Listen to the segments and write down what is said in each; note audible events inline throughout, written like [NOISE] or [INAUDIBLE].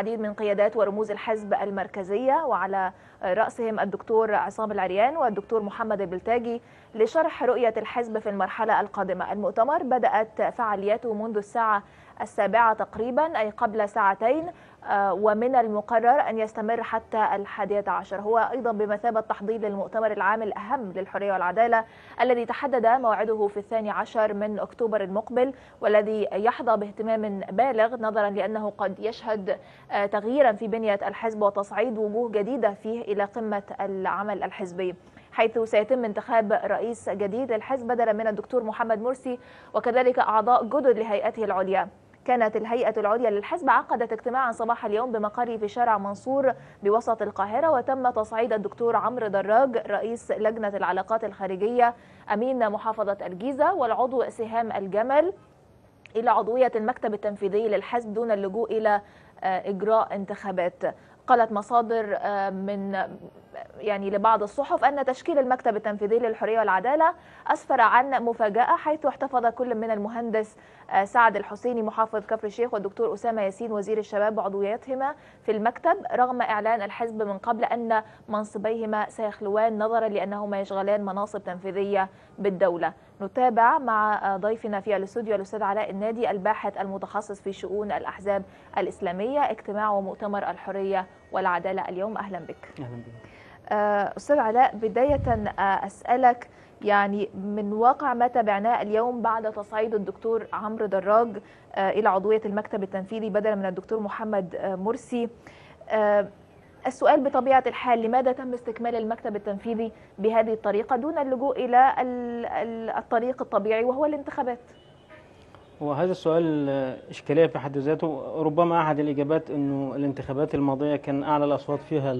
العديد من قيادات ورموز الحزب المركزية وعلى رأسهم الدكتور عصام العريان والدكتور محمد البلتاجي لشرح رؤية الحزب في المرحلة القادمة. المؤتمر بدأت فعالياته منذ الساعة السابعة تقريبا أي قبل ساعتين ومن المقرر أن يستمر حتى الحادية عشر هو أيضا بمثابة تحضير للمؤتمر العام الأهم للحرية والعدالة الذي تحدد موعده في الثاني عشر من أكتوبر المقبل والذي يحظى باهتمام بالغ نظرا لأنه قد يشهد تغييرا في بنية الحزب وتصعيد وجوه جديدة فيه إلى قمة العمل الحزبي. حيث سيتم انتخاب رئيس جديد للحزب بدلا من الدكتور محمد مرسي وكذلك أعضاء جدد لهيئته العليا. كانت الهيئة العليا للحزب عقدت اجتماعا صباح اليوم بمقره في شارع منصور بوسط القاهرة وتم تصعيد الدكتور عمرو دراج رئيس لجنة العلاقات الخارجية أمين محافظة الجيزة والعضو سهام الجمل إلى عضوية المكتب التنفيذي للحزب دون اللجوء إلى إجراء انتخابات. قالت مصادر من يعني لبعض الصحف أن تشكيل المكتب التنفيذي للحرية والعدالة أسفر عن مفاجأة حيث احتفظ كل من المهندس سعد الحسيني محافظ كفر الشيخ والدكتور أسامة ياسين وزير الشباب بعضويتهما في المكتب رغم إعلان الحزب من قبل أن منصبيهما سيخلوان نظرا لأنهما يشغلان مناصب تنفيذية بالدولة. نتابع مع ضيفنا في الاستوديو الأستاذ علاء النادي الباحث المتخصص في شؤون الأحزاب الإسلامية اجتماع ومؤتمر الحرية والعدالة اليوم. أهلا بك. أهلا بك. أستاذ علاء بداية أسألك يعني من واقع ما تابعناه اليوم بعد تصعيد الدكتور عمرو دراج إلى عضوية المكتب التنفيذي بدلا من الدكتور محمد مرسي السؤال بطبيعة الحال لماذا تم استكمال المكتب التنفيذي بهذه الطريقة دون اللجوء إلى الطريق الطبيعي وهو الانتخابات؟ وهذا السؤال إشكالية في حد ذاته. ربما أحد الإجابات أنه الانتخابات الماضية كان أعلى الأصوات فيها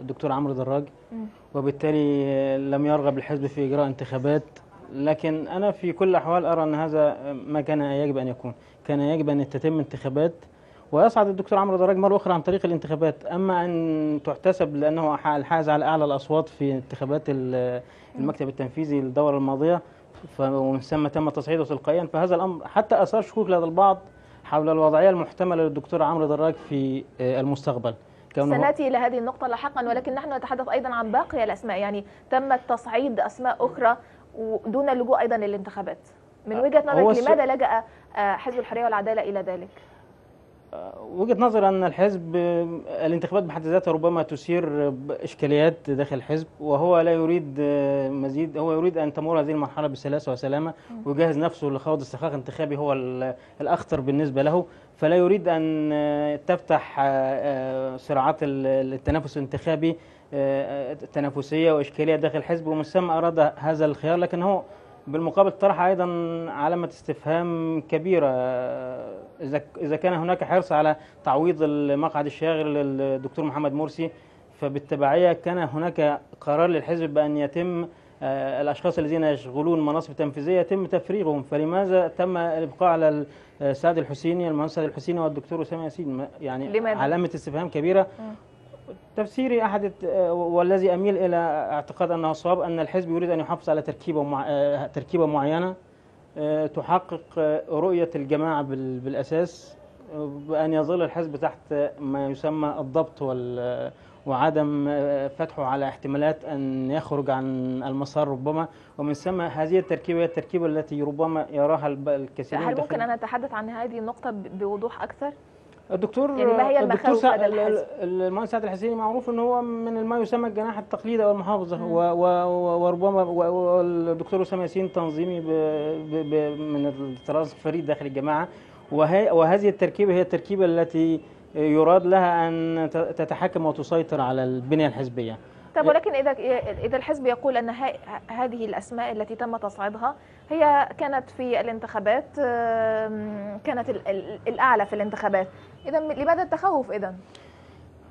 الدكتور عمرو دراج. وبالتالي لم يرغب الحزب في إجراء انتخابات. لكن أنا في كل الأحوال أرى أن هذا ما كان يجب أن يكون. كان يجب أن تتم انتخابات. ويصعد الدكتور عمرو دراج مرة أخرى عن طريق الانتخابات. أما أن تحتسب لأنه حاز على أعلى الأصوات في انتخابات المكتب التنفيذي للدورة الماضية ومن ثم تم تصعيده تلقائيا. فهذا الأمر حتى اثار شكوك لدى البعض حول الوضعية المحتملة للدكتور عمرو دراج في المستقبل. سنأتي إلى هذه النقطة لاحقا ولكن نحن نتحدث أيضا عن باقي الأسماء. يعني تم تصعيد أسماء أخرى دون اللجوء أيضا للانتخابات. من وجهة نظرك لماذا لجأ حزب الحرية والعدالة إلى ذلك؟ وجهة نظر أن الحزب الانتخابات بحد ذاتها ربما تثير إشكاليات داخل الحزب وهو لا يريد مزيد هو يريد أن تمر هذه المرحلة بسلاسة وسلامة ويجهز نفسه لخوض استحقاق انتخابي هو الأخطر بالنسبة له. فلا يريد أن تفتح صراعات التنافس الانتخابي تنافسيه وإشكالية داخل الحزب. ومن ثم أراد هذا الخيار لكن هو بالمقابل طرح أيضا علامة استفهام كبيرة إذا إذا كان هناك حرص على تعويض المقعد الشاغر للدكتور محمد مرسي فبالتبعية كان هناك قرار للحزب بأن يتم الأشخاص الذين يشغلون مناصب تنفيذية يتم تفريغهم فلماذا تم الإبقاء على السعد الحسيني المهندس سعد الحسيني والدكتور أسامة ياسين يعني لماذا؟ علامة استفهام كبيرة م. تفسيري أحد والذي أميل إلى اعتقاد أنه صواب أن الحزب يريد أن يحافظ على تركيبة مع... تركيبة معينة تحقق رؤية الجماعة بالأساس بأن يظل الحزب تحت ما يسمى الضبط وال وعدم فتحه على احتمالات أن يخرج عن المسار ربما ومن ثم هذه التركيبة هي التركيبة التي ربما يراها الكثيرين هل ممكن أن نتحدث عن هذه النقطة بوضوح أكثر؟ الدكتور يعني ما هي الدكتور هذا المهندس سعد الحسيني معروف إن هو من ما يسمى الجناح التقليدي أو المحافظة. وربما والدكتور اسامه ياسين تنظيمي ب ب من الطراز الفريد داخل الجماعة. وهذه التركيبة هي التركيبة التي يراد لها أن تتحكم وتسيطر على البنية الحزبية. طب ولكن اذا إذا الحزب يقول أن هذه الأسماء التي تم تصعيدها هي كانت في الانتخابات كانت الأعلى في الانتخابات. اذا لماذا التخوف اذا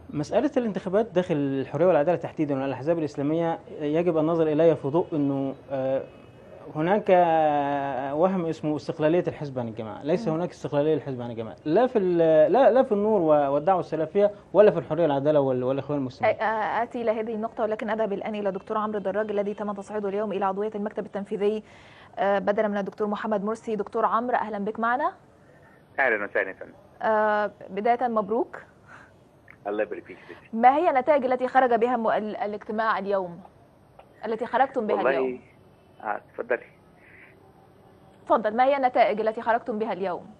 مسألة الانتخابات داخل الحرية والعدالة تحديدا والأحزاب الإسلامية يجب النظر إليها في ضوء أنه هناك وهم اسمه استقلالية الحزب عن الجماعة، ليس هناك استقلالية للحزب عن الجماعة، لا في لا لا في النور والدعوة السلفية ولا في الحرية والعدالة والإخوان المسلمين. آتي إلى هذه النقطة ولكن أذهب الآن إلى دكتور عمرو دراج الذي تم تصعيده اليوم إلى عضوية المكتب التنفيذي بدلا من الدكتور محمد مرسي، دكتور عمرو أهلا بك معنا. أهلا وسهلا فندم. بداية مبروك. الله يبارك فيك يا. ما هي النتائج التي خرج بها م- الاجتماع اليوم التي خرجتم بها اليوم والله آه اتفضلي تفضل ما هي النتائج التي خرجتم بها اليوم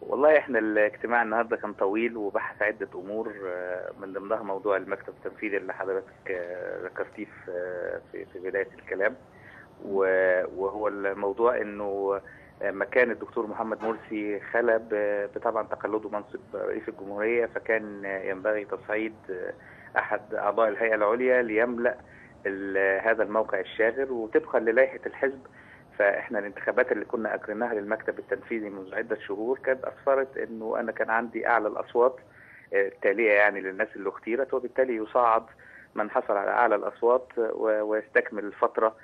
والله إحنا الاجتماع النهارده كان طويل وبحث عدة أمور آه، من ضمنها موضوع المكتب التنفيذي اللي حضرتك آه، ذكرتيه في آه، بداية الكلام وهو الموضوع إنه آه، مكان الدكتور محمد مرسي خلى بطبعا تقلده منصب رئيس الجمهورية فكان ينبغي تصعيد أحد أعضاء الهيئة العليا ليملأ ال- هذا الموقع الشاغر وطبقا للائحة الحزب. فإحنا الانتخابات اللي كنا أجريناها للمكتب التنفيذي منذ عدة شهور كانت اسفرت إنه أنا كان عندي أعلى الأصوات آه، التالية يعني للناس اللي اختيرت وبالتالي يصعد من حصل على أعلى الأصوات ويستكمل الفترة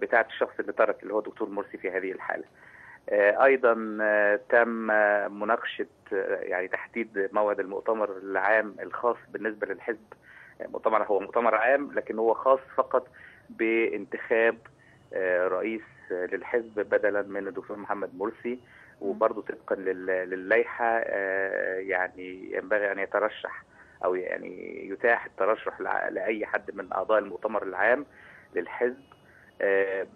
بتاعة الشخص اللي ترك اللي هو دكتور مرسي في هذه الحالة. آه، أيضا آه، تم آه، مناقشة آه، يعني تحديد موعد المؤتمر العام الخاص بالنسبة للحزب. آه، مؤتمر هو مؤتمر عام لكن هو خاص فقط بانتخاب آه، رئيس آه، للحزب بدلا من الدكتور محمد مرسي. وبرضه طبقا لل- للائحه آه، يعني ينبغي أن يترشح أو يعني يتاح الترشح لأي حد من أعضاء المؤتمر العام للحزب. آه،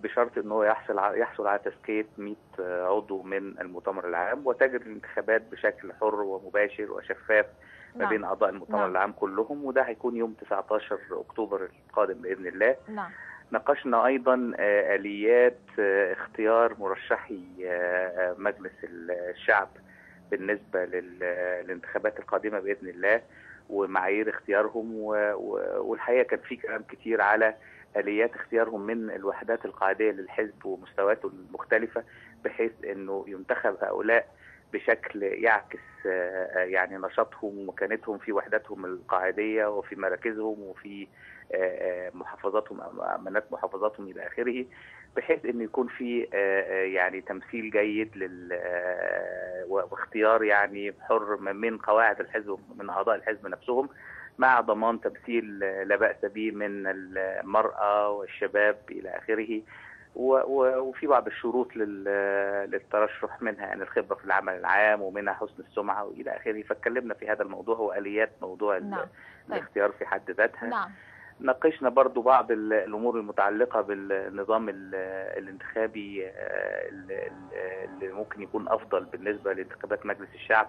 بشرط إن هو يحصل يحصل على تزكية 100 عضو من المؤتمر العام وتجري الانتخابات بشكل حر ومباشر وشفاف ما نعم. بين أعضاء المؤتمر نعم. العام كلهم وده هيكون يوم 19 أكتوبر القادم بإذن الله نعم ناقشنا أيضا آه، آليات آه، اختيار مرشحي آه، آه، مجلس الشعب بالنسبة لل- للانتخابات القادمة بإذن الله ومعايير اختيارهم والحقيقة كان في كلام كتير على آليات اختيارهم من الوحدات القاعدية للحزب ومستوياته المختلفة بحيث إنه ينتخب هؤلاء بشكل يعكس آه، يعني نشاطهم ومكانتهم في وحداتهم القاعدية وفي مراكزهم وفي آه، آه، محافظاتهم أمانات محافظاتهم إلى آخره بحيث إنه يكون في يعني تمثيل جيد لل واختيار يعني حر من قواعد الحزب من أعضاء الحزب نفسهم. مع ضمان تمثيل لا بأس به من المرأة والشباب إلى آخره و- و- وفي بعض الشروط لل- للترشح منها يعني الخبرة في العمل العام ومنها حسن السمعة وإلى آخره فاتكلمنا في هذا الموضوع واليات موضوع نعم. طيب. الاختيار في حد ذاتها نعم ناقشنا برضو بعض ال- الأمور المتعلقة بالنظام ال- الانتخابي آه، ال- ال- اللي ممكن يكون أفضل بالنسبة لانتخابات مجلس الشعب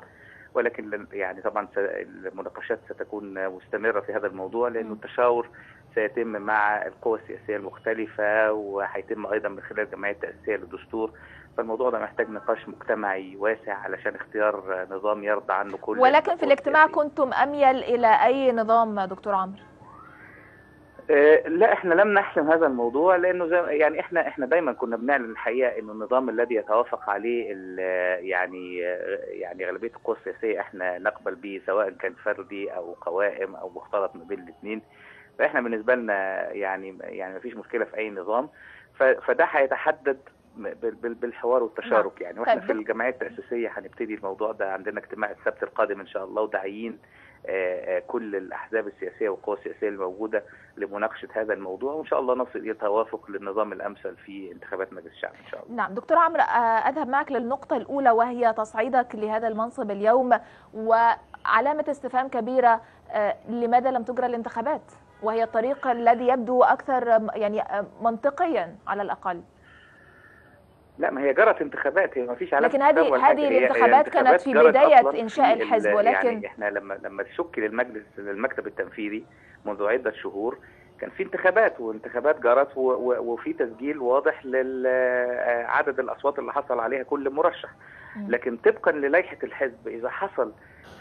ولكن يعني طبعا المناقشات ستكون مستمرة في هذا الموضوع لأنه. التشاور سيتم مع القوى السياسية المختلفة وهيتم أيضا من خلال الجمعية التأسيسية للدستور فالموضوع ده محتاج نقاش مجتمعي واسع علشان اختيار نظام يرضى عنه كل ولكن في الاجتماع. كنتم أميل إلى أي نظام دكتور عمرو لا إحنا لم نحسم هذا الموضوع لأنه زي يعني إحنا إحنا دايما كنا بنعلن الحقيقة إنه النظام الذي يتوافق عليه يعني آه، يعني أغلبية القوى السياسية إحنا نقبل به سواء كان فردي أو قوائم أو مختلط ما بين الاثنين فإحنا بالنسبة لنا يعني يعني ما فيش مشكلة في أي نظام. فده هيتحدد بال- بال- بالحوار والتشارك يعني. وإحنا طيب في الجمعيه التاسيسيه هنبتدي الموضوع ده عندنا اجتماع السبت القادم إن شاء الله وداعيين آه، آه، كل الأحزاب السياسية والقوى السياسية الموجودة لمناقشة هذا الموضوع وإن شاء الله نصل إلى توافق للنظام الأمثل في انتخابات مجلس الشعب إن شاء الله. نعم دكتور عمرو آه، أذهب معك للنقطة الأولى وهي تصعيدك لهذا المنصب اليوم وعلامة استفهام كبيرة آه، لماذا لم تجرى الانتخابات وهي الطريق الذي يبدو أكثر آم، يعني آه، منطقيا على الأقل لا ما هي جرت انتخابات هي ما فيش علامة لكن هذه- هذه الانتخابات كانت في في ال- الحزب، ولكن- يعني إحنا لما لما شكل المجلس المكتب التنفيذي منذ عدة شهور كان في انتخابات وانتخابات جرت وفي تسجيل واضح لعدد الأصوات اللي حصل عليها كل مرشح. لكن طبقا للائحة الحزب إذا حصل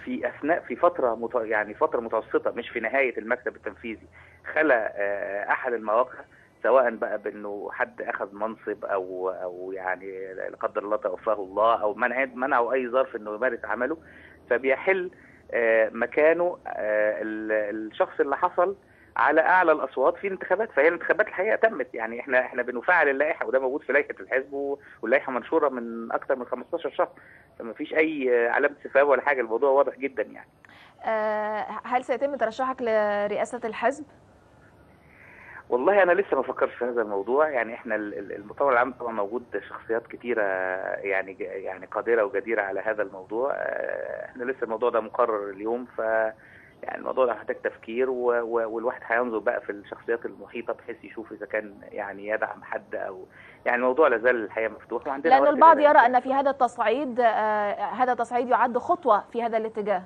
في اثناء في فترة مت... يعني فترة متوسطة مش في نهاية المكتب التنفيذي خلى آه، أحد المواقع سواء بقى بأنه حد أخذ منصب أو أو يعني لا قدر الله توفاه الله أو منع منعه أي ظرف إنه يمارس عمله فبيحل آه، مكانه آه، ال- الشخص اللي حصل على أعلى الأصوات في الانتخابات فهي الانتخابات الحقيقة تمت. يعني إحنا إحنا بنفعل اللائحة وده موجود في لائحة الحزب واللائحة منشورة من أكثر من 15 شهر فما فيش اي علامة استفهام ولا حاجة. الموضوع واضح جدا يعني. آه، هل سيتم ترشحك لرئاسة الحزب؟ والله أنا لسه ما فكرتش في هذا الموضوع. يعني إحنا ال- ال- المطور العام طبعا موجود شخصيات كتيرة يعني يعني قادرة وجديرة على هذا الموضوع. آه، إحنا لسه الموضوع ده مقرر اليوم ف يعني الموضوع ده محتاج تفكير و... و... والواحد هينظر بقى في الشخصيات المحيطة بحيث يشوف إذا كان يعني يدعم حد أو يعني الموضوع لا زال الحقيقة مفتوح. وعندنا لأن وقت البعض. يرى أن في هذا التصعيد آه، هذا التصعيد يعد خطوة في هذا الاتجاه.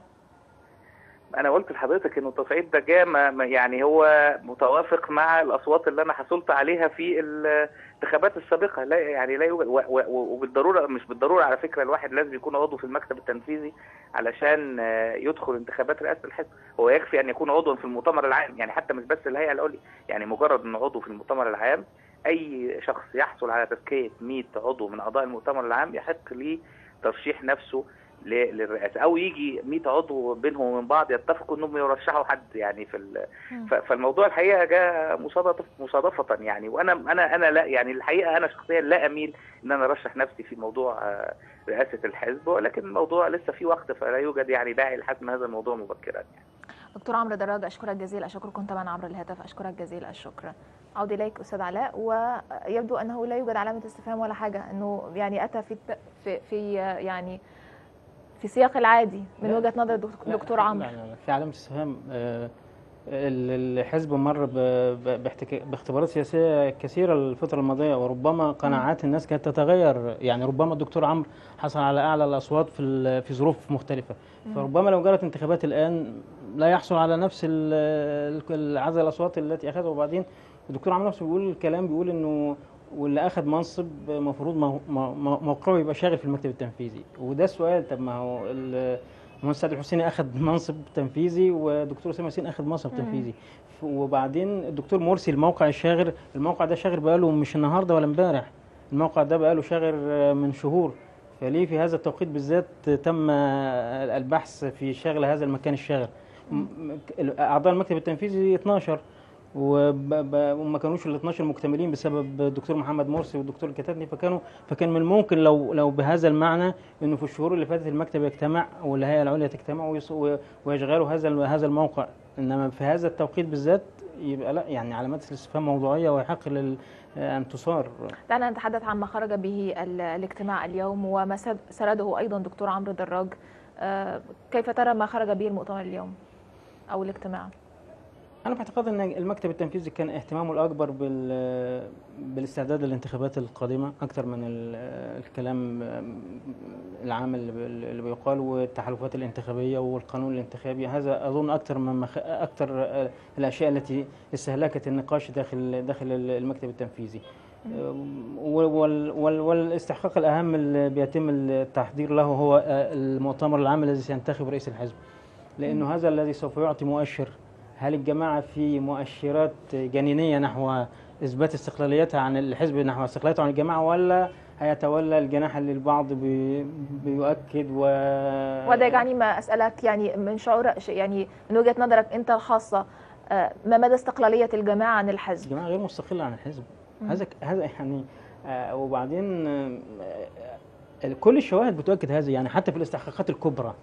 أنا قلت لحضرتك إنه التصعيد ده جاء يعني هو متوافق مع الأصوات اللي أنا حصلت عليها في الانتخابات السابقة. لا يعني لا وبالضروره مش بالضرورة على فكرة الواحد لازم يكون عضو في المكتب التنفيذي علشان آه، يدخل انتخابات رئاسة الحزب. هو يكفي أن يكون عضوا في المؤتمر العام. يعني حتى مش بس الهيئة العليا يعني مجرد إنه عضو في المؤتمر العام أي شخص يحصل على تزكية 100 عضو من أعضاء المؤتمر العام يحق ليه ترشيح نفسه للرئاسة. أو يجي 100 عضو بينهم وبين بعض يتفقوا إنهم يرشحوا حد يعني في فالموضوع الحقيقة جاء مصادفه مصادفة يعني. وأنا أنا أنا لا يعني الحقيقة أنا شخصيا لا أميل إن أنا أرشح نفسي في موضوع آه، رئاسة الحزب ولكن الموضوع لسه فيه وقت فلا يوجد يعني داعي لحسم هذا الموضوع مبكرا يعني. دكتور عمرو دراج أشكرك جزيل أشكركم طبعا عبر الهاتف. أشكرك جزيل الشكر. عودي إليك أستاذ علاء. ويبدو أنه لا يوجد علامة استفهام ولا حاجة أنه يعني أتى في في, في يعني في سياق العادي من. وجهة نظر دك- لا، دكتور عمرو. لا لا لا في علامة استفهام آه، ال- الحزب مر باختبارات سياسية كثيرة الفترة الماضية وربما قناعات الناس كانت تتغير. يعني ربما الدكتور عمرو حصل على أعلى الأصوات في في ظروف مختلفة. فربما لو جرت انتخابات الآن لا يحصل على نفس عدد الأصوات التي أخذها. وبعدين الدكتور عمرو نفسه بيقول الكلام بيقول إنه واللي أخذ منصب مو- موقعه يبقى شاغل في المكتب التنفيذي. وده السؤال طب ما هو ال- المهندس سعد الحسيني اخذ منصب تنفيذي ودكتور أسامة ياسين اخذ منصب. تنفيذي. وبعدين الدكتور مرسي الموقع الشاغر الموقع ده شاغر بقاله مش النهارده ولا امبارح. الموقع ده بقاله شاغر من شهور. فليه في هذا التوقيت بالذات تم البحث في شغل هذا المكان الشاغر؟ أعضاء المكتب التنفيذي 12 وب- ب- وما كانوش ال 12 مكتملين بسبب الدكتور محمد مرسي والدكتور الكتاتني فكانوا فكان من الممكن لو لو بهذا المعنى إنه في الشهور اللي فاتت المكتب يجتمع والهيئة العليا تجتمع ويشغلوا هذا هذا الموقع. إنما في هذا التوقيت بالذات يبقى لا يعني علامات الاستفهام موضوعية ويحق لل أن تصار. دعنا نتحدث عن ما خرج به ال- الاجتماع اليوم وما سرده أيضا دكتور عمرو دراج. آه، كيف ترى ما خرج به المؤتمر اليوم أو الاجتماع؟ أنا بعتقد إن المكتب التنفيذي كان اهتمامه الأكبر بال بالاستعداد للانتخابات القادمة أكثر من ال- الكلام العام اللي بي- اللي بيقال والتحالفات الانتخابية والقانون الانتخابي. هذا أظن أكثر من مخ... أكثر الأشياء التي استهلكت النقاش داخل داخل المكتب التنفيذي. وال وال والاستحقاق الأهم اللي بيتم التحضير له هو المؤتمر العام الذي سينتخب رئيس الحزب. لأنه هذا الذي سوف يعطي مؤشر هل الجماعة في مؤشرات جنينية نحو إثبات استقلاليتها عن الحزب نحو استقلاليته عن الجماعة ولا هيتولى الجناح اللي البعض بي بيؤكد و وده يجعلني ما أسألك يعني من شعور يعني من وجهة نظرك أنت الخاصة آه، ما مدى استقلالية الجماعة عن الحزب؟ الجماعة غير مستقلة عن الحزب. هذا هذا يعني آه، وبعدين آه، كل الشواهد بتؤكد هذا يعني حتى في الاستحقاقات الكبرى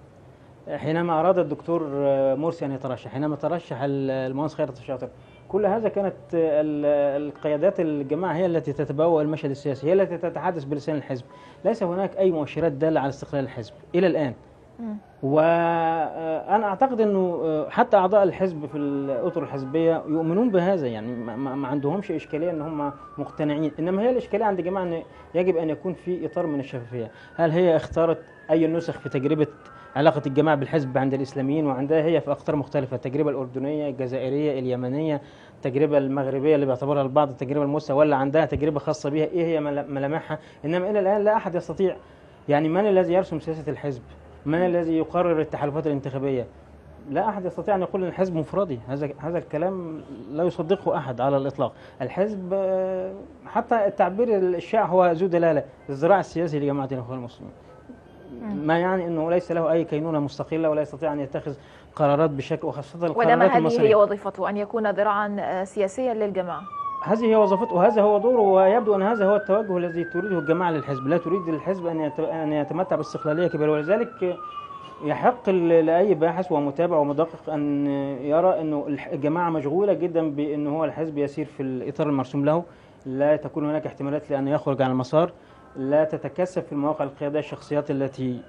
حينما أراد الدكتور آه، مرسي أن يترشح حينما ترشح ال- المهندس خيرت الشاطر كل هذا كانت آه، ال- القيادات الجماعة هي التي تتبوأ المشهد السياسي هي التي تتحدث بلسان الحزب. ليس هناك أي مؤشرات دالة على استقلال الحزب إلى الآن. مم. وأنا أعتقد إنه آه، حتى أعضاء الحزب في الأطر الحزبية يؤمنون بهذا يعني ما عندهمش إشكالية إن هم مقتنعين. إنما هي الإشكالية عند الجماعه إن يجب أن يكون في إطار من الشفافية. هل هي اختارت أي نسخ في تجربة علاقة الجماعة بالحزب عند الإسلاميين وعندها هي في أقطار مختلفة التجربة الأردنية الجزائرية اليمنية التجربة المغربية اللي بيعتبرها البعض الموسى ولا عندها تجربة خاصة بها إيه هي مل- ملامحها؟ إنما إلى الآن لا أحد يستطيع. يعني من الذي يرسم سياسة الحزب؟ من الذي يقرر التحالفات الانتخابية؟ لا أحد يستطيع أن يقول إن الحزب مفردي. هذا هذا الكلام لا يصدقه أحد على الإطلاق. الحزب آه، حتى التعبير الشائع هو ذو دلالة الذراع السياسي لجماعة الإخوان المسلمين. ما يعني أنه ليس له أي كينونة مستقلة ولا يستطيع أن يتخذ قرارات بشكل وخاصة القرارات هذه هي وظيفته أن يكون ذراعا آه، سياسيا للجماعة. هذه هي وظيفته وهذا هو دوره ويبدو أن هذا هو التوجه الذي تريده الجماعة للحزب، لا تريد الحزب أن أن يتمتع باستقلالية كبيرة ولذلك يحق لأي باحث ومتابع ومدقق أن يرى انه الجماعة مشغولة جدا بأن هو الحزب يسير في الإطار المرسوم له، لا تكون هناك احتمالات لأن يخرج عن المسار، لا تتكثف في المواقع القيادية الشخصيات التي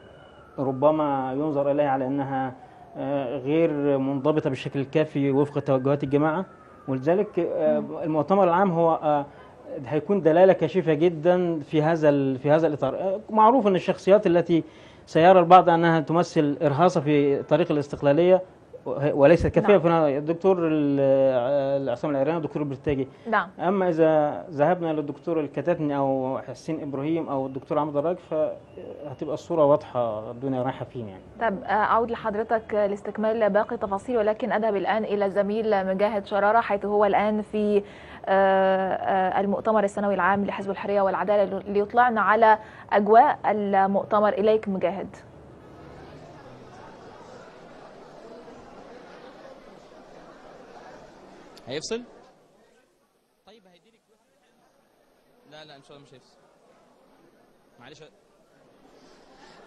ربما ينظر إليها على أنها آه، غير منضبطة بالشكل الكافي وفق توجهات الجماعة. ولذلك آه، المؤتمر العام هو آه، هيكون دلالة كاشفه جدا في هذا في هذا الإطار. آه، معروف إن الشخصيات التي سيرى البعض أنها تمثل إرهاصة في طريق الاستقلالية وه- وليست كافية نعم. فهنا الدكتور ال- العصام العرياني والدكتور البرتاجي نعم. أما إذا ذهبنا للدكتور الكتاتني أو حسين إبراهيم أو الدكتور عمرو دراج فهتبقى الصورة واضحة الدنيا رايحة فين يعني. طب أعود لحضرتك لاستكمال باقي التفاصيل ولكن أذهب الآن إلى الزميل مجاهد شرارة حيث هو الآن في آه، آه، المؤتمر السنوي العام لحزب الحرية والعدالة ليطلعنا على أجواء المؤتمر. إليك مجاهد. هيفصل؟ طيب هيديلك لا لا إن شاء الله مش هيفصل. معلش.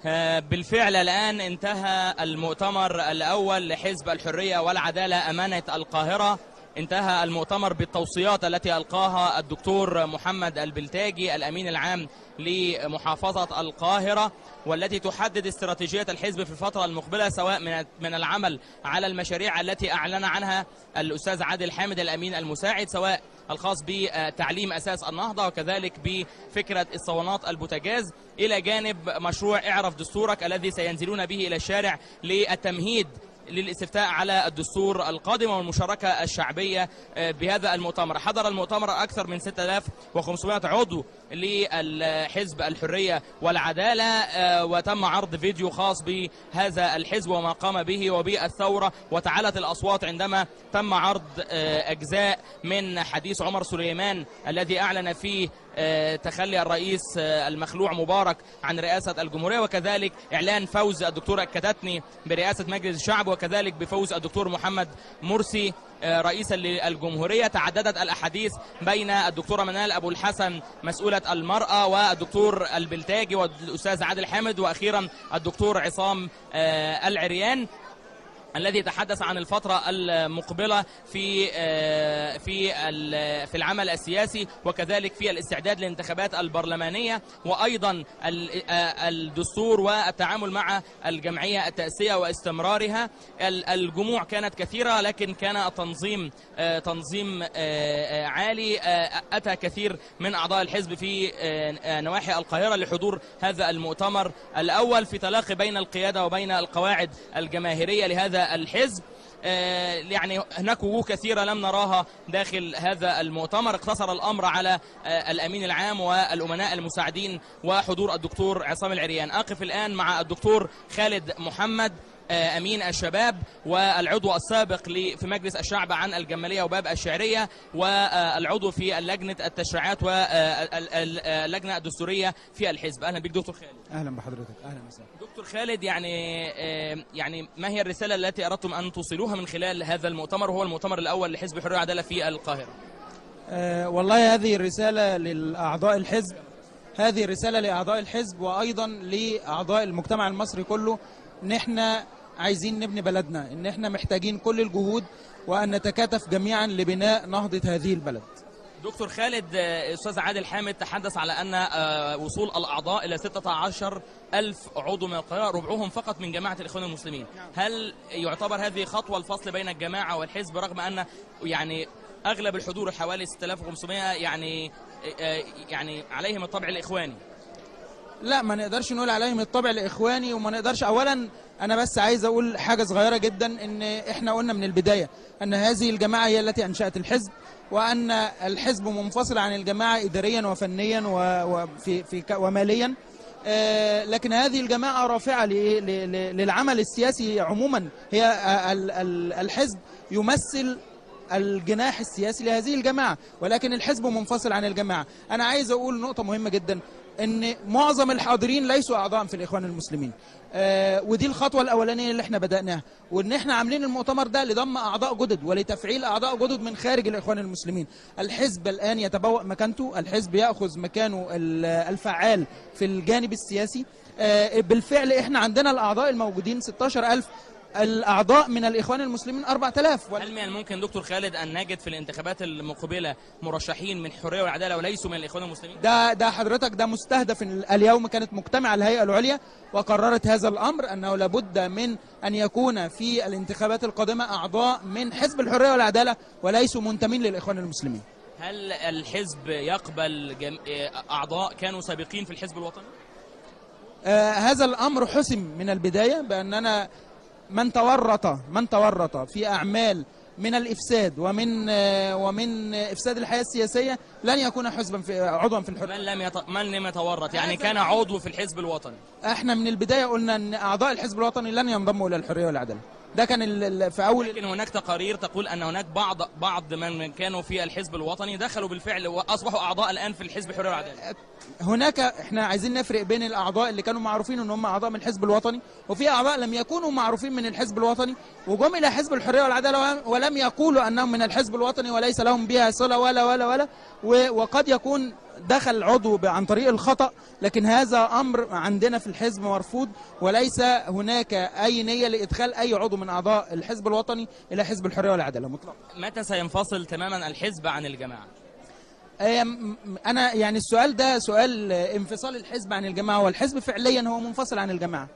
آه، بالفعل الآن انتهى المؤتمر الأول لحزب الحرية والعدالة أمانة القاهرة. انتهى المؤتمر بالتوصيات التي ألقاها الدكتور محمد البلتاجي الأمين العام لمحافظة القاهرة والتي تحدد استراتيجية الحزب في الفترة المقبلة سواء من العمل على المشاريع التي أعلن عنها الأستاذ عادل حامد الأمين المساعد سواء الخاص بتعليم أساس النهضة وكذلك بفكرة اسطوانات البوتاجاز. إلى جانب مشروع اعرف دستورك الذي سينزلون به إلى الشارع للتمهيد للاستفتاء على الدستور القادم والمشاركة الشعبية آه، بهذا المؤتمر. حضر المؤتمر أكثر من 6500 عضو للحزب الحرية والعدالة آه، وتم عرض فيديو خاص بهذا الحزب وما قام به وبالثورة. وتعالت الأصوات عندما تم عرض آه، أجزاء من حديث عمر سليمان الذي أعلن فيه آه، تخلي الرئيس المخلوع مبارك عن رئاسة الجمهورية وكذلك إعلان فوز الدكتور الكتاتني برئاسة مجلس الشعب وكذلك بفوز الدكتور محمد مرسي. رئيسا للجمهورية. تعددت الأحاديث بين الدكتورة منال أبو الحسن مسؤولة المرأة والدكتور البلتاجي والأستاذ عادل حامد وأخيرا الدكتور عصام آه، العريان. الذي تحدث عن الفترة المقبلة في آه، في في العمل السياسي وكذلك في الاستعداد للانتخابات البرلمانية وأيضا آه، الدستور والتعامل مع الجمعية التأسيسية واستمرارها. ال- الجموع كانت كثيرة لكن كان تنظيم آه، آه، عالي أتى كثير من أعضاء الحزب في نواحي القاهرة لحضور هذا المؤتمر الأول في تلاقي بين القيادة وبين القواعد الجماهيرية. لهذا الحزب. آه، يعني هناك وجوه كثيرة لم نراها داخل هذا المؤتمر. اقتصر الأمر على آه، الأمين العام والأمناء المساعدين وحضور الدكتور عصام العريان. أقف الآن مع الدكتور خالد محمد. أمين الشباب والعضو السابق في مجلس الشعب عن الجمالية وباب الشعرية والعضو في لجنة التشريعات واللجنة الدستورية في الحزب. أهلا بك دكتور خالد. أهلا بحضرتك. أهلا وسهلا. دكتور خالد يعني آه، يعني ما هي الرسالة التي أردتم أن توصلوها من خلال هذا المؤتمر؟ وهو المؤتمر الأول لحزب الحريه والعداله في القاهرة. آه والله هذه الرسالة لأعضاء الحزب هذه رساله لأعضاء الحزب وأيضا لأعضاء المجتمع المصري كله. ان إحنا عايزين نبني بلدنا إن إحنا محتاجين كل الجهود وأن نتكاتف جميعا لبناء نهضة هذه البلد. دكتور خالد آه، أستاذ عادل حامد تحدث على أن آه، وصول الأعضاء إلى 16 ألف عضو من القاهرة ربعهم فقط من جماعة الإخوان المسلمين. هل يعتبر هذه خطوة الفصل بين الجماعة والحزب رغم أن يعني أغلب الحضور حوالي 6500 يعني آه، يعني عليهم الطبع الإخواني؟ لا ما نقدرش نقول عليهم الطبع الإخواني وما نقدرش. اولا أنا بس عايز أقول حاجة صغيرة جدا إن إحنا قلنا من البداية أن هذه الجماعة هي التي أنشأت الحزب وأن الحزب منفصل عن الجماعة اداريا وفنيا وفي في وماليا. آه، لكن هذه الجماعة رافعة للعمل السياسي عموما. هي ال- ال- الحزب يمثل الجناح السياسي لهذه الجماعة ولكن الحزب منفصل عن الجماعة. أنا عايز أقول نقطة مهمة جدا. إن معظم الحاضرين ليسوا أعضاء في الإخوان المسلمين. آه ودي الخطوة الأولانية اللي إحنا بدأناها. وإن إحنا عاملين المؤتمر ده لضم أعضاء جدد ولتفعيل أعضاء جدد من خارج الإخوان المسلمين. الحزب الآن يتبوأ مكانته. الحزب يأخذ مكانه ال- الفعال في الجانب السياسي. آه بالفعل إحنا عندنا الأعضاء الموجودين 16000 الأعضاء من الإخوان المسلمين 4000 هل من الممكن دكتور خالد أن نجد في الانتخابات المقبلة مرشحين من الحريه والعداله وليسوا من الإخوان المسلمين؟ ده ده حضرتك ده مستهدف اليوم كانت مجتمع الهيئة العليا وقررت هذا الأمر أنه لابد من أن يكون في الانتخابات القادمة أعضاء من حزب الحرية والعدالة وليسوا منتمين للإخوان المسلمين. هل الحزب يقبل جم... أعضاء كانوا سابقين في الحزب الوطني؟ آه هذا الأمر حسم من البداية بأننا من تورط من تورط في أعمال من الإفساد ومن ومن إفساد الحياة السياسية لن يكون حزبا في عضوا في الحريه من لم يت... من لم يتورط؟ يعني كان عضو في الحزب الوطني. إحنا من البداية قلنا إن أعضاء الحزب الوطني لن ينضموا إلى الحرية والعدالة. ده كان في أول لكن هناك تقارير تقول أن هناك بعض بعض من كانوا في الحزب الوطني دخلوا بالفعل وأصبحوا أعضاء الآن في الحزب الحريه والعداله هناك إحنا عايزين نفرق بين الأعضاء اللي كانوا معروفين إن هم أعضاء من الحزب الوطني وفي أعضاء لم يكونوا معروفين من الحزب الوطني وجم إلى حزب الحرية والعدالة ولم يقولوا أنهم من الحزب الوطني وليس لهم بها صلة ولا ولا ولا. وقد يكون دخل عضو عن طريق الخطأ لكن هذا أمر عندنا في الحزب مرفوض وليس هناك أي نية لإدخال أي عضو من أعضاء الحزب الوطني إلى حزب الحرية والعدالة مطلقا. متى سينفصل تماما الحزب عن م- أنا يعني السؤال ده سؤال انفصال الحزب عن الجماعة والحزب فعليا هو منفصل عن الجماعة.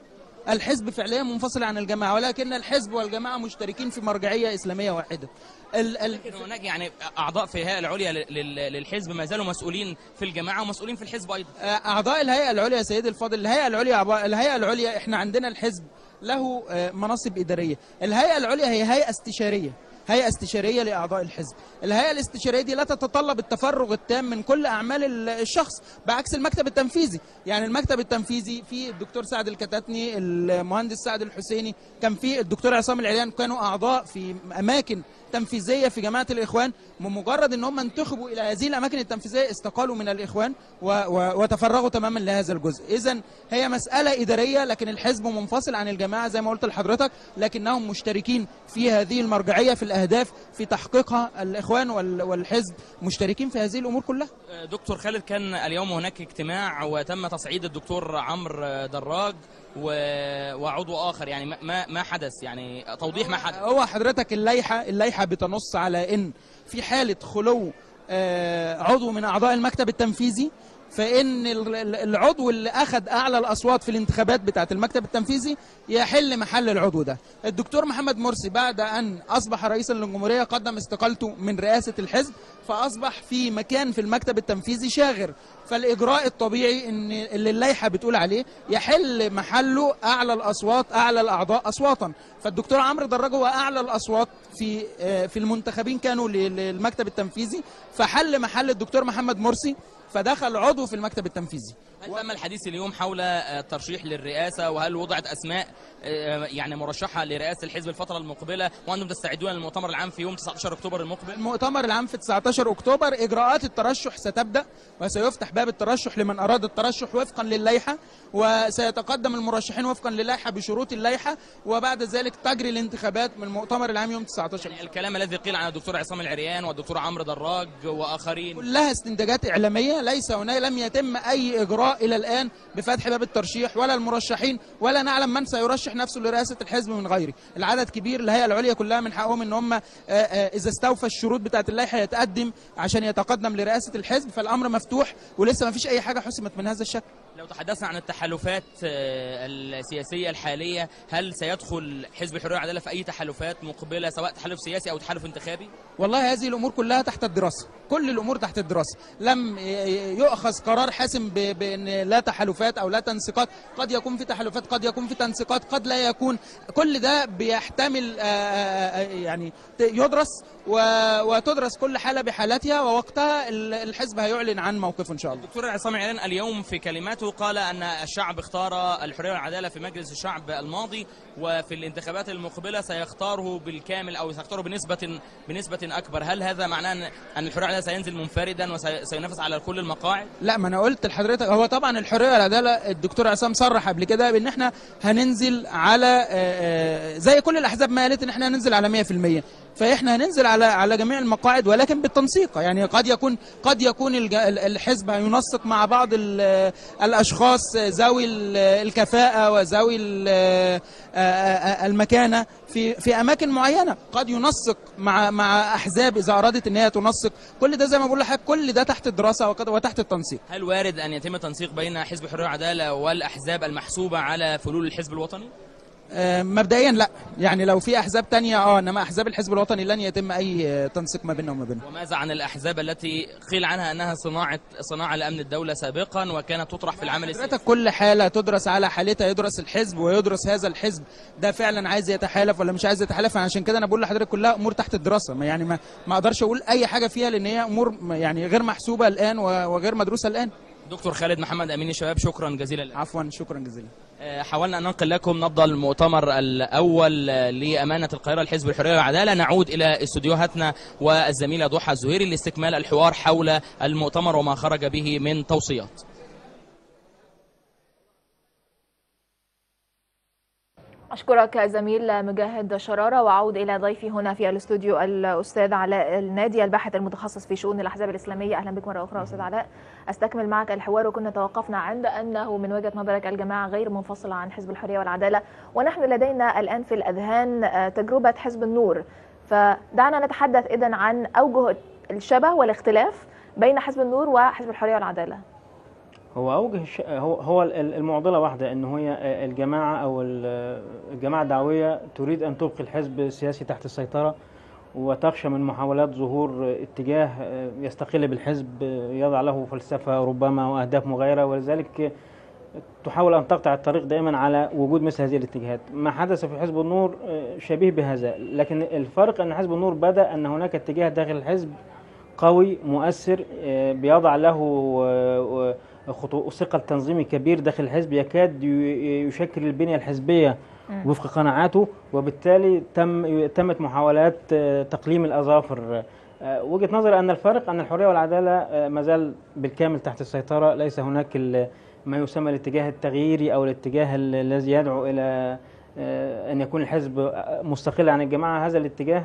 الحزب فعليا منفصل عن الجماعة ولكن الحزب والجماعة مشتركين في مرجعية إسلامية واحدة. ال ال لكن هناك يعني أعضاء في الهيئة العليا لل- للحزب ما زالوا مسؤولين في الجماعة ومسؤولين في الحزب أيضا. آه، أعضاء الهيئة العليا يا سيدي الفاضل الهيئة العليا أعضاء- الهيئة العليا إحنا عندنا الحزب له آه، مناصب إدارية. الهيئة العليا هي هيئة استشارية هيئة استشارية لأعضاء الحزب. الهيئة الاستشارية دي لا تتطلب التفرغ التام من كل أعمال ال- الشخص بعكس المكتب التنفيذي. يعني المكتب التنفيذي في الدكتور سعد الكتاتني المهندس سعد الحسيني كان في الدكتور عصام العريان كانوا أعضاء في أماكن تنفيذيه في جماعة الإخوان بمجرد إن هم انتخبوا إلى هذه الأماكن التنفيذية استقالوا من الإخوان و و وتفرغوا تماما لهذا الجزء إذا هي مسألة إدارية لكن الحزب منفصل عن الجماعة زي ما قلت لحضرتك لكنهم مشتركين في هذه المرجعية في الأهداف في تحقيقها الإخوان وال- والحزب مشتركين في هذه الأمور كلها دكتور خالد كان اليوم هناك اجتماع وتم تصعيد الدكتور عمرو دراج. وعضو آخر يعني ما- ما ما حدث يعني توضيح ما حدث. هو حضرتك اللائحه اللائحة بتنص على إن في حالة خلو آه، عضو من أعضاء المكتب التنفيذي؟ ال- العضو اللي اخذ أعلى الأصوات في الانتخابات بتاعة المكتب التنفيذي يحل محل العضو ده. الدكتور محمد مرسي بعد أن أصبح رئيسا للجمهورية قدم استقالته من رئاسة الحزب فأصبح في مكان في المكتب التنفيذي شاغر. فالإجراء الطبيعي إن اللي اللائحة بتقول عليه يحل محله أعلى الأصوات أعلى الأعضاء اصواتا. فالدكتور عمرو دراج هو أعلى الأصوات في آه، في المنتخبين كانوا لل- للمكتب التنفيذي. فحل محل الدكتور محمد مرسي فدخل عضو في المكتب التنفيذي. هل تم الحديث اليوم حول آه، الترشيح للرئاسة؟ وهل وضعت أسماء آه، يعني مرشحة لرئاسة الحزب الفترة المقبلة؟ وأنتم تستعدون للمؤتمر العام في يوم 19 أكتوبر المقبل؟ المؤتمر العام في 19 أكتوبر إجراءات الترشح ستبدأ وسيفتح باب الترشح لمن أراد الترشح وفقا للائحة وسيتقدم المرشحين وفقا للائحة بشروط اللائحة وبعد ذلك تجري الانتخابات من المؤتمر العام يوم 19 يعني الكلام الذي قيل عن الدكتور عصام العريان والدكتور عمرو دراج وآخرين. كلها استنتاجات اعلاميه ليس هناك لم يتم أي إجراء إلى الآن بفتح باب الترشيح ولا المرشحين ولا نعلم من سيرشح نفسه لرئاسة الحزب من غيره. العدد كبير الهيئة العليا كلها من حقهم إن هم آه، آه، إذا استوفى الشروط بتاعه اللائحة يتقدم عشان يتقدم لرئاسة الحزب فالأمر مفتوح ولسه ما فيش أي حاجة حسمت من هذا الشكل. لو تحدثنا عن التحالفات آه، السياسية الحالية هل سيدخل حزب الحرية والعدالة في أي تحالفات مقبلة سواء تحالف سياسي أو تحالف انتخابي؟ والله هذه الأمور كلها تحت الدراسة. كل الأمور تحت الدراسة. لم يؤخذ قرار حاسم ب- بأن لا تحالفات أو لا تنسيقات. قد يكون في تحالفات قد يكون في تنسيقات قد لا يكون. كل ده بيحتمل آه، آه، يعني يدرس وتدرس كل حالة بحالتها ووقتها ال- الحزب هيعلن عن موقفه إن شاء الله. الدكتور عصام العريان اليوم في كلماته ذاته قال أن الشعب اختار الحرية والعدالة في مجلس الشعب الماضي وفي الانتخابات المقبلة سيختاره بالكامل أو سيختاره بنسبة بنسبة أكبر هل هذا معناه أن أن الحرية والعدالة سينزل منفردا وسينافس على كل المقاعد؟ لا ما أنا قلت لحضرتك هو طبعا الحرية والعدالة الدكتور عصام صرح قبل كده بأن إحنا هننزل على آه، آه، زي كل الأحزاب ما قالت إن إحنا هننزل على 100% فإحنا هننزل على على جميع المقاعد ولكن بالتنسيق. يعني قد يكون قد يكون الحزب هينسق مع بعض ال- الأشخاص ذوي ال- الكفاءة وذوي ال- المكانة في في أماكن معينة. قد ينسق مع مع أحزاب إذا أرادت إن هي تنسق. كل ده زي ما بقول لحضرتك كل ده تحت الدراسة وتحت التنسيق. هل وارد أن يتم تنسيق بين حزب الحرية والعدالة والأحزاب المحسوبة على فلول الحزب الوطني؟ آه، مبدئيا لا. يعني لو في أحزاب تانية آه إنما أحزاب الحزب الوطني لن يتم أي آه، تنسيق ما بيننا وما بينهم. وماذا عن الأحزاب التي قيل عنها أنها صناعة صناعة لأمن الدولة سابقا وكانت تطرح في العمل السياسي؟ كل حالة تدرس على حالتها يدرس الحزب ويدرس هذا الحزب. ده فعلا عايز يتحالف ولا مش عايز يتحالف؟ عشان كده أنا بقول لحضرتك كلها أمور تحت الدراسة. ما يعني ما ما أقدرش أقول أي حاجة فيها لأن هي أمور يعني غير محسوبة الآن وغير مدروسة الآن. دكتور خالد محمد أمين الشباب شكرا جزيلا لك. عفوا شكرا جزيلا. حاولنا أن ننقل لكم نبض المؤتمر الأول آه، لأمانة القاهرة الحزب الحرية. والعدالة نعود إلى استديوهاتنا والزميلة ضحى الزهيري لاستكمال الحوار حول المؤتمر وما خرج به من توصيات. أشكرك زميل مجاهد شرارة وأعود إلى ضيفي هنا في الاستوديو الأستاذ علاء النادي الباحث المتخصص في شؤون الأحزاب الإسلامية. أهلا بك مرة أخرى أستاذ علاء. أستكمل معك الحوار وكنا توقفنا عند أنه من وجهة نظرك الجماعة غير منفصلة عن حزب الحرية والعدالة ونحن لدينا الآن في الأذهان تجربة حزب النور. فدعنا نتحدث إذن عن أوجه الشبه والاختلاف بين حزب النور وحزب الحرية والعدالة. هو أوجه الش... هو هو ال- المعضلة واحدة إن هي الجماعة أو ال- الجماعة الدعوية تريد أن تبقي الحزب السياسي تحت السيطرة وتخشى من محاولات ظهور اتجاه يستقل بالحزب يضع له فلسفة ربما وأهداف مغايرة ولذلك تحاول أن تقطع الطريق دائما على وجود مثل هذه الاتجاهات. ما حدث في حزب النور شبيه بهذا لكن الفرق أن حزب النور بدأ أن هناك اتجاه داخل الحزب قوي مؤثر بيضع له خطو... ثقل تنظيمي كبير داخل الحزب يكاد يشكل البنية الحزبية. وفق قناعاته وبالتالي تم تمت محاولات آه، تقليم الأظافر. آه، وجهة نظري أن الفرق أن الحرية والعدالة آه، ما زال بالكامل تحت السيطرة. ليس هناك ما يسمى الاتجاه التغييري أو الاتجاه ال- الذي يدعو إلى أن يكون الحزب مستقل عن الجماعة. هذا الاتجاه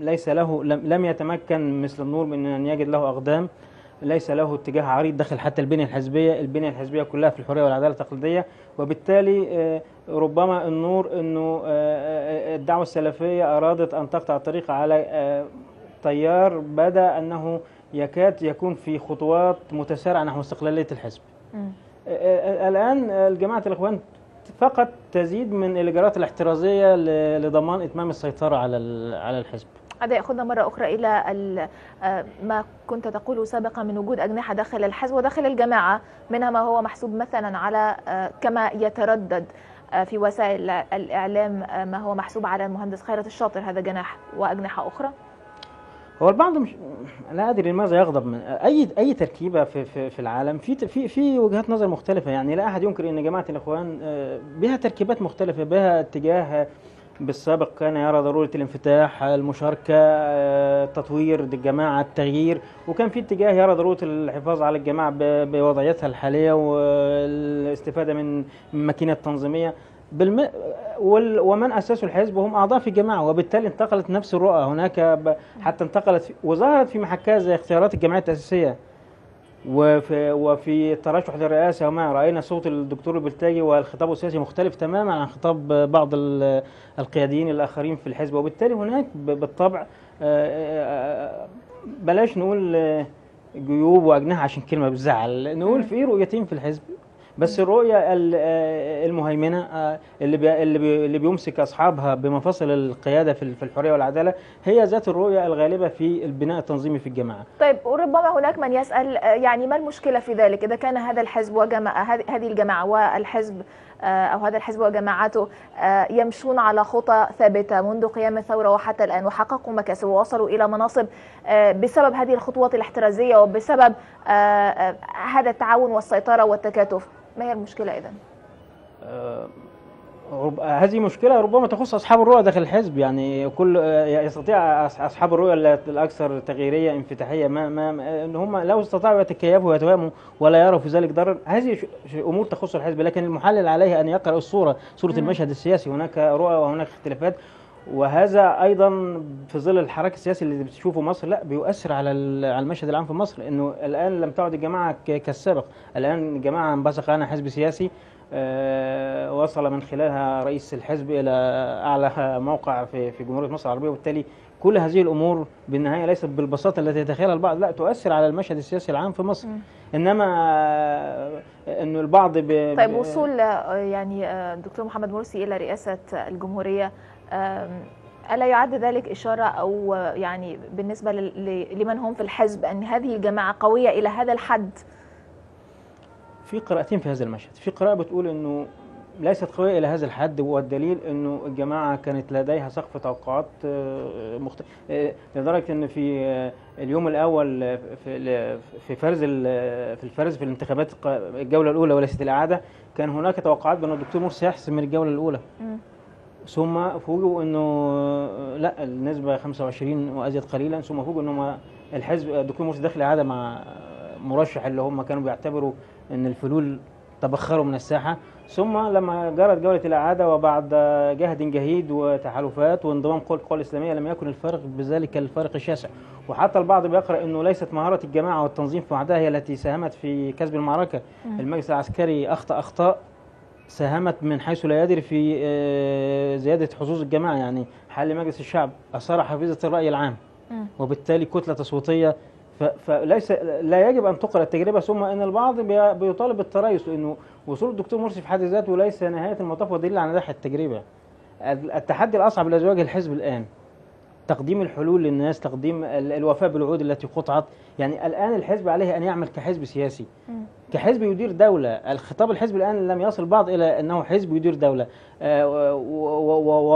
ليس له لم لم يتمكن مثل النور من أن يجد له أقدام. ليس له اتجاه عريض داخل حتى البنية الحزبية البنية الحزبية كلها في الحرية والعدالة التقليدية. وبالتالي آه، ربما النور أنه آه، آه، الدعوة السلفية أرادت أن تقطع الطريق على تيار بدأ أنه يكاد يكون في خطوات متسارعة نحو استقلالية الحزب. الآن جماعة الإخوان فقط تزيد من الإجراءات الاحترازية لضمان إتمام السيطرة على على الحزب. هذا يأخذنا مرة أخرى إلى ال- آه، ما كنت تقوله سابقا من وجود أجنحة داخل الحزب وداخل الجماعة منها ما هو محسوب مثلا على آه، كما يتردد آه، في وسائل الإعلام آه، ما هو محسوب على المهندس خيرت الشاطر هذا جناح وأجنحة أخرى. هو البعض مش لا أدري لماذا يغضب من أي أي تركيبة في في, في العالم في في في وجهات نظر مختلفة يعني لا أحد ينكر إن جماعة الإخوان بها تركيبات مختلفة بها اتجاه بالسابق كان يرى ضرورة الانفتاح المشاركة آه، تطوير الجماعه التغيير وكان في اتجاه يرى ضرورة الحفاظ على الجماعة ب- بوضعيتها الحالية والاستفادة من ماكينه تنظيميه بالم... وال... ومن اسسوا الحزب هم أعضاء في الجماعه وبالتالي انتقلت نفس الرؤى. هناك ب... حتى انتقلت في... وظهرت في محكات زي اختيارات الجمعيات التأسيسية. وفي وفي الترشح للرئاسة وما رأينا صوت الدكتور البلتاجي والخطاب السياسي مختلف تماما عن خطاب بعض ال- القياديين الآخرين في الحزب وبالتالي هناك بالطبع آه، آه، بلاش نقول آه، جيوب وأجنحة عشان كلمة بتزعل نقول في رؤيتين في الحزب. بس الرؤية ال- آه، المهيمنة آه، اللي اللي بي اللي بيمسك أصحابها بمفاصل القيادة في الحرية والعدالة هي ذات الرؤية الغالبة في البناء التنظيمي في الجماعة. طيب وربما هناك من يسأل آه، يعني ما المشكلة في ذلك؟ إذا كان هذا الحزب وجماعة هذه الجماعة والحزب أو هذا الحزب وجماعاته آه، يمشون على خطى ثابتة منذ قيام الثورة وحتى الآن وحققوا مكاسب ووصلوا إلى مناصب بسبب هذه الخطوات الاحترازية وبسبب هذا التعاون والسيطرة والتكاتف؟ ما هي المشكلة إذن؟ آه، رب... هذه مشكلة ربما تخص أصحاب الرؤى داخل الحزب يعني كل آه، يستطيع أص- أصحاب الرؤى ال- الأكثر تغييرية انفتاحية ما ما إن هم لو استطاعوا يتكيفوا ويتوائموا ولا يروا في ذلك ضرر هذه أمور تخص الحزب لكن المحلل عليه أن يقرأ الصورة صورة. المشهد السياسي هناك رؤى وهناك اختلافات وهذا أيضا في ظل الحراك السياسي اللي بتشوفه مصر لا بيؤثر على على المشهد العام في مصر إنه الآن لم تعد الجماعة كالسابق. الآن الجماعه انبثق عنها حزب سياسي آه، وصل من خلالها رئيس الحزب إلى أعلى [LAUGHS] موقع في في جمهورية مصر العربية. وبالتالي كل هذه الأمور بالنهاية ليست بالبساطة التي يتخيلها البعض لا تؤثر على المشهد السياسي العام في مصر. إنما آه، إنه البعض ب... طيب وصول آه، يعني الدكتور محمد مرسي إلى رئاسة الجمهورية آم، ألا يعد ذلك إشارة أو يعني بالنسبة لمن هم في الحزب أن هذه الجماعة قوية إلى هذا الحد؟ في قراءتين في هذا المشهد. في قراءة بتقول إنه ليست قوية إلى هذا الحد والدليل أنه الجماعة كانت لديها سقف توقعات آه، مخت... آه، لدرجة أن في آه، اليوم الأول في في فرز في الفرز في الانتخابات الجولة الأولى وليست الإعادة كان هناك توقعات بأن الدكتور مرسي يحسم من الجولة الأولى. ثم فوجئوا إنه آه، لا النسبة 25 وأزيد قليلا ثم فوجئوا إنه ما- الحزب الدكتور مرسي داخل اعاده مع مرشح اللي هم كانوا بيعتبروا إن الفلول تبخروا من الساحة. ثم لما جرت جولة الاعاده وبعد جهد جهيد وتحالفات وانضمام قوى القوى الإسلامية لم يكن الفرق بذلك الفرق الشاسع وحتى البعض بيقرأ إنه ليست مهارة الجماعة والتنظيم في وحدها هي التي ساهمت في كسب المعركة. المجلس العسكري أخطأ أخطاء. ساهمت من حيث لا يدري في آه، زيادة حظوظ الجماعة. يعني حل مجلس الشعب اثار حفيظة الرأي العام. وبالتالي كتلة تصويتيه ف- فليس لا يجب أن تقرأ التجربة ثم إن البعض بي- بيطالب بالتريث لأنه وصول الدكتور مرسي في حد ذاته ليس نهاية المطاف ودليل على نجاح التجربة. التحدي الأصعب الذي يواجه الحزب الآن. تقديم الحلول للناس تقديم ال- الوفاء بالوعود التي قطعت. يعني الآن الحزب عليه أن يعمل كحزب سياسي. كحزب يدير دولة الخطاب الحزب الآن لم يصل بعض إلى أنه حزب يدير دولة آه،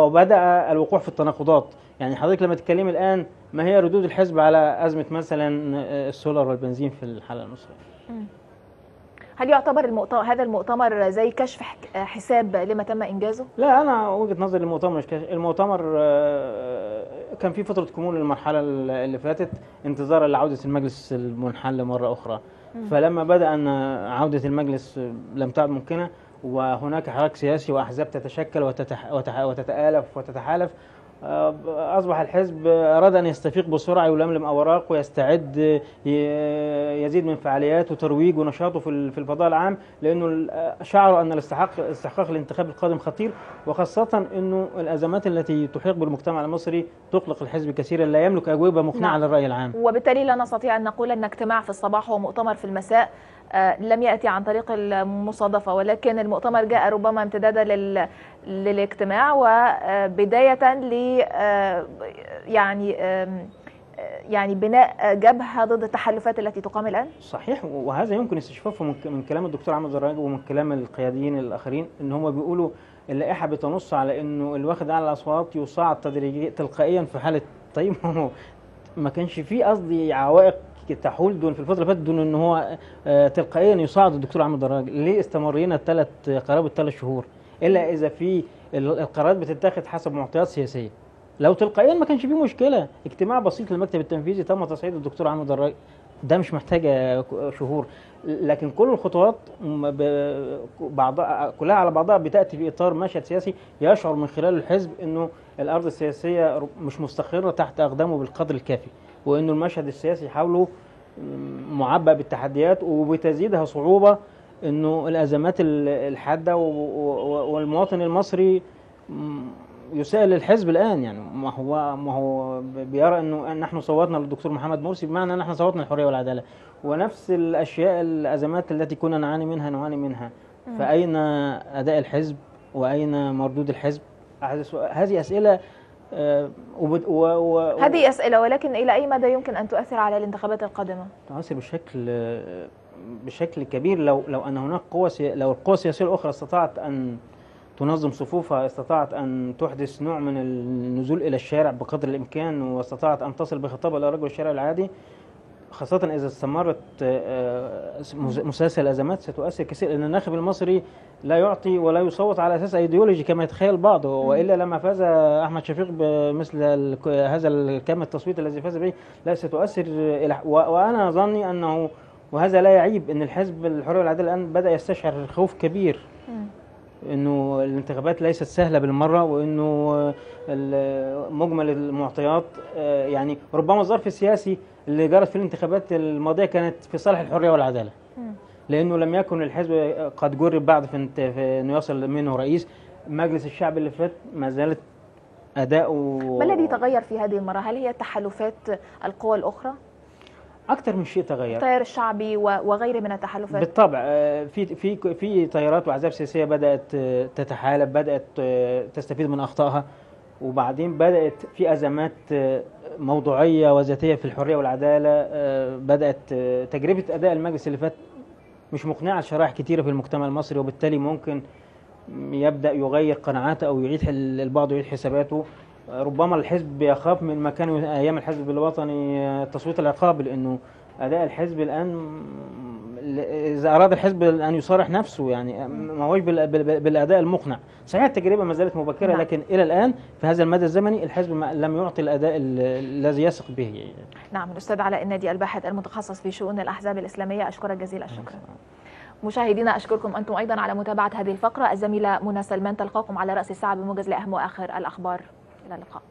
وبدأ الوقوع في التناقضات يعني حضرتك لما تتكلمي الآن ما هي ردود الحزب على أزمة مثلا آه، السولار والبنزين في الحالة المصرية. هل يعتبر المؤتمر هذا المؤتمر زي كشف حساب لما تم إنجازه؟ لا أنا وجهة نظري المؤتمر مش كده. المؤتمر آه، كان في فترة كمون للمرحلة اللي فاتت انتظارا لعودة المجلس المنحل مرة أخرى مم. فلما بدأ أن عودة المجلس لم تعد ممكنة وهناك حراك سياسي وأحزاب تتشكل وتتح وتح وتتآلف وتتحالف أصبح الحزب أراد أن يستفيق بسرعة يلملم أوراق ويستعد ي- يزيد من فعاليات وترويج ونشاطه في ال- في الفضاء العام لأنه ال- شعروا أن الاستحقاق استحقاق الانتخاب القادم خطير وخاصة أنه الأزمات التي تحيق بالمجتمع المصري تقلق الحزب كثيرا لا يملك أجوبة مقنعة نعم. للرأي العام وبالتالي لا نستطيع أن نقول أن اجتماع في الصباح ومؤتمر في المساء آه، لم يأتي عن طريق المصادفة ولكن المؤتمر جاء ربما امتدادا لل... للاجتماع وبداية ل آه، يعني آه، يعني بناء جبهة ضد التحالفات التي تقام الآن. صحيح وهذا يمكن استشفافه من كلام الدكتور عمرو دراج ومن كلام القياديين الآخرين إن هم بيقولوا اللائحة بتنص على إنه الواخد اعلى الأصوات يصعد تدريجيا تلقائيا في حالة طيب. [LAUGHS] ما كانش في قصدي عوائق تحول دون في الفترة اللي فاتت دون إن هو آه، تلقائيا يصعد الدكتور عمرو دراج ليه استمرينا ثلاث قرابة ثلاث شهور؟ إلا إذا في ال- القرارات بتتاخد حسب معطيات سياسية. لو تلقائيا ما كانش فيه مشكلة. اجتماع بسيط للمكتب التنفيذي تم تصعيد الدكتور عمرو دراج ده مش محتاجة شهور. لكن كل الخطوات بعضها كلها على بعضها بتأتي في إطار مشهد سياسي يشعر من خلاله الحزب إنه الأرض السياسية مش مستقرة تحت أقدامه بالقدر الكافي. وإنه المشهد السياسي حوله معبأ بالتحديات وبتزيدها صعوبة إنه الأزمات ال- الحادة و- و- والمواطن المصري يسائل الحزب الآن يعني. ما هو ما هو بيرى إنه نحن صوتنا للدكتور محمد مرسي بمعنى ان إحنا صوتنا للحريه والعدالة. ونفس الأشياء الأزمات التي كنا نعاني منها نعاني منها. فأين أداء الحزب؟ وأين مردود الحزب؟ هذه أسئلة وبد- و و هذه أسئلة ولكن إلى أي مدى يمكن أن تؤثر على الانتخابات القادمة؟ تؤثر بشكل آه، بشكل كبير لو لو أن هناك قوة سي... لو القوى السياسية الأخرى استطاعت أن تنظم صفوفها استطاعت أن تحدث نوع من النزول إلى الشارع بقدر الإمكان واستطاعت أن تصل بخطابها إلى رجل الشارع العادي خاصة إذا استمرت آه، مس- مسلسل الأزمات ستؤثر كثير لأن الناخب المصري لا يعطي ولا يصوت على أساس أيديولوجي كما يتخيل بعض وإلا لما فاز أحمد شفيق بمثل هذا الكم التصويت الذي فاز به لا ستؤثر إلى وأنا ظني أنه وهذا لا يعيب أن الحزب الحرية والعدالة الآن بدأ يستشعر خوف كبير. إنه الانتخابات ليست سهلة بالمرة وإنه مجمل المعطيات آه، يعني ربما الظرف السياسي اللي جرت في الانتخابات الماضية كانت في صالح الحرية والعدالة. لأنه لم يكن الحزب قد جرب بعد في في إنه يصل منه رئيس مجلس الشعب اللي فات ما زالت اداؤه ما الذي تغير في هذه المرة؟ هل هي تحالفات القوى الأخرى؟ أكثر من شيء تغير التيار الشعبي وغيره من التحالفات بالطبع آه، في في في تيارات وأحزاب سياسية بدأت آه، تتحالف بدأت آه، تستفيد من أخطائها وبعدين بدأت في أزمات آه، موضوعية وذاتية في الحرية والعدالة آه، بدأت آه، تجربة أداء المجلس اللي فات مش مقنعة لشرائح كثيره في المجتمع المصري وبالتالي ممكن يبدأ يغير قناعاته أو يعيد البعض يعيد حساباته. ربما الحزب يخاف من ما كان أيام الحزب الوطني التصويت العقابي لأنه أداء الحزب الآن إذا أراد الحزب أن يصارح نفسه يعني ما هوش بال- بال- بالأداء المقنع. صحيح التجربة ما زالت مبكرة نعم. لكن إلى الآن في هذا المدى الزمني الحزب لم يعطي الأداء ال- الذي يثق به. نعم الأستاذ علاء النادي الباحث المتخصص في شؤون الأحزاب الإسلامية أشكرك جزيل الشكر. مشاهدينا أشكركم أنتم أيضا على متابعة هذه الفقرة. الزميلة منى سلمان تلقاكم على رأس الساعة بموجز لأهم وآخر الأخبار. إلى اللقاء.